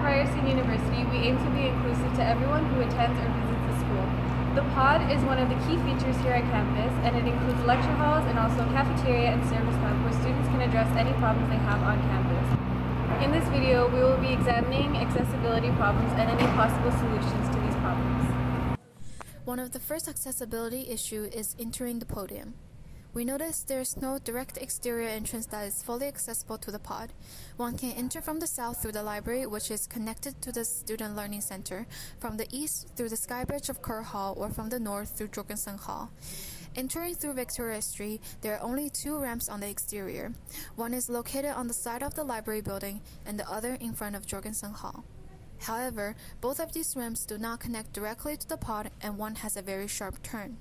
At Ryerson University, we aim to be inclusive to everyone who attends or visits the school. The pod is one of the key features here at campus, and it includes lecture halls and also a cafeteria and service hub where students can address any problems they have on campus. In this video, we will be examining accessibility problems and any possible solutions to these problems. One of the first accessibility issue is entering the podium. We notice there's no direct exterior entrance that is fully accessible to the pod. One can enter from the south through the library, which is connected to the Student Learning Center, from the east through the Skybridge of Kerr Hall, or from the north through Jorgensen Hall. Entering through Victoria Street, there are only two ramps on the exterior. One is located on the side of the library building, and the other in front of Jorgensen Hall. However, both of these ramps do not connect directly to the pod, and one has a very sharp turn.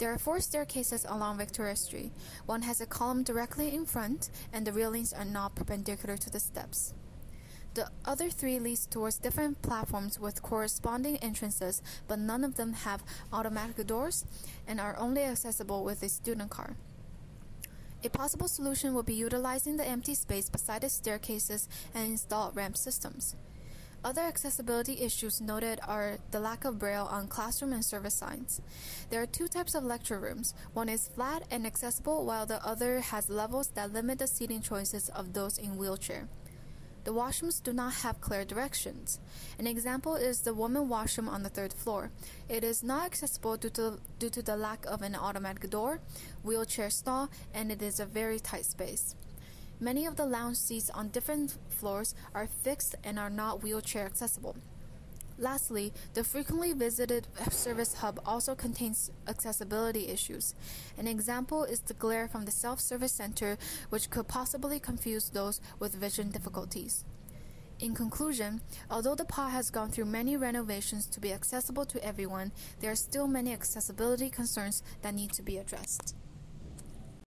There are four staircases along Victoria Street. One has a column directly in front, and the railings are not perpendicular to the steps. The other three lead towards different platforms with corresponding entrances, but none of them have automatic doors and are only accessible with a student car. A possible solution would be utilizing the empty space beside the staircases and install ramp systems. Other accessibility issues noted are the lack of braille on classroom and service signs. There are two types of lecture rooms. One is flat and accessible, while the other has levels that limit the seating choices of those in wheelchair. The washrooms do not have clear directions. An example is the women washroom on the third floor. It is not accessible due to, due to the lack of an automatic door, wheelchair stall, and it is a very tight space. Many of the lounge seats on different floors are fixed and are not wheelchair accessible. Lastly, the frequently visited service hub also contains accessibility issues. An example is the glare from the self-service center, which could possibly confuse those with vision difficulties. In conclusion, although the pod has gone through many renovations to be accessible to everyone, there are still many accessibility concerns that need to be addressed.